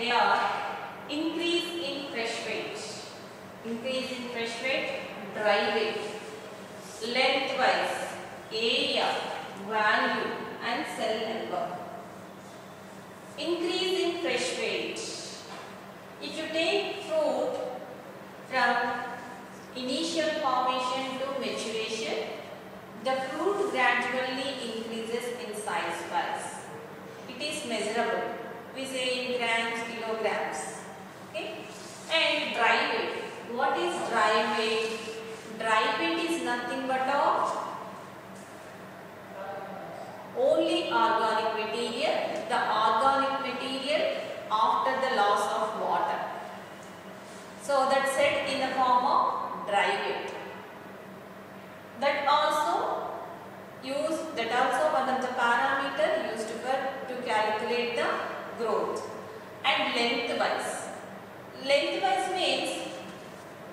they are increase in fresh weight, increase in fresh weight, dry weight, lengthwise, area, value and cell number. Increase in fresh weight. If you take fruit from initial formation to maturation, the fruit gradually increases in size wise. It is measurable. We say in grams, kilograms. Okay? And dry weight. What is dry weight? Dry weight is nothing but of only organic material, the organic material after the loss of water. So that's said in the form of dry weight. That also use that also one of the parameter used for to calculate the growth and lengthwise. Lengthwise means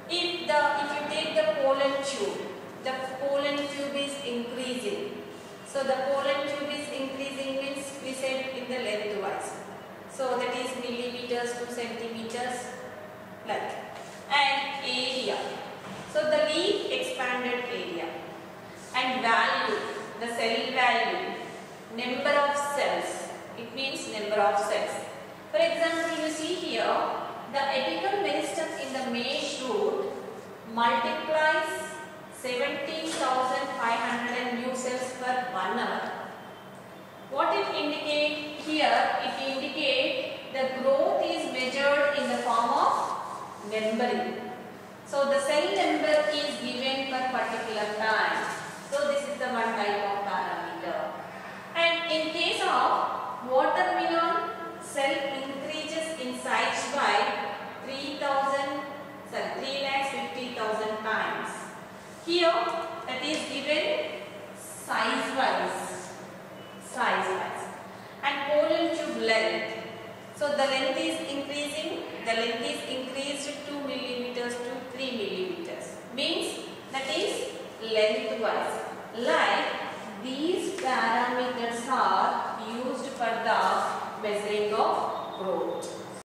if the if you take the pollen tube, the pollen tube is increasing. So the pollen tube is increasing means we said in the lengthwise. So that is millimeters to centimeters like and area. So the leaf expanded area and value, the cell value, number of cells. It means number of cells. For example, you see here the apical meristem in the maize root multiplies 17,500 new cells per one hour. What it indicate here? It indicate the growth is measured in the form of numbering. So the cell number is given per particular time. So this is the one type of parameter. And in case of watermelon, cell increases in size by 3000, sorry, 3 lakhs 50,000 times. Here that is given size wise, size wise. And pollen tube length. So the length is increasing, the length is increased 2 millimeters to 3 millimeters. Means that is lengthwise. Like these parameters